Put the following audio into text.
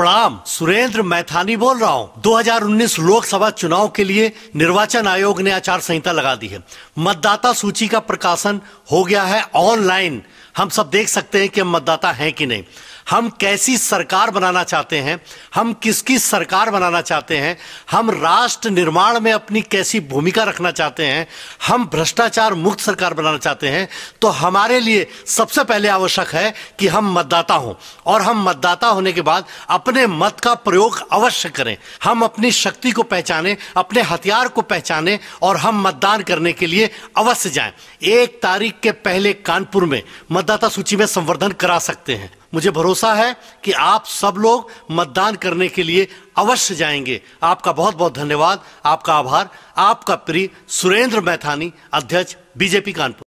प्रणाम, सुरेंद्र मैथानी बोल रहा हूँ। 2019 लोकसभा चुनाव के लिए निर्वाचन आयोग ने आचार संहिता लगा दी है। मतदाता सूची का प्रकाशन हो गया है ऑनलाइन। हम सब देख सकते हैं कि हम मतदाता हैं कि नहीं। हम कैसी सरकार बनाना चाहते हैं? हम किसकी सरकार बनाना चाहते हैं? हम राष्ट्र निर्माण में अपनी कैसी भूमिका रखना चाहते हैं? हम भ्रष्टाचार मुक्त सरकार बनाना चाहते हैं? तो हमारे लिए सबसे पहले आवश्यक है कि हम मतदाता हों। और हम मतदाता होने के बाद अपने मत का प्रयोग अवश्य करें। हम अपनी शक्ति को पहचानें, अपने हथियार को पहचानें और हम मतदान करने के लिए अवश्य जाएँ। एक तारीख के पहले कानपुर में मतदाता सूची में संवर्धन करा सकते हैं। मुझे भरोसा है कि आप सब लोग मतदान करने के लिए अवश्य जाएँगे। आपका बहुत बहुत धन्यवाद, आपका आभार, आपका प्रिय सुरेंद्र मैथानी, अध्यक्ष, बीजेपी कानपुर।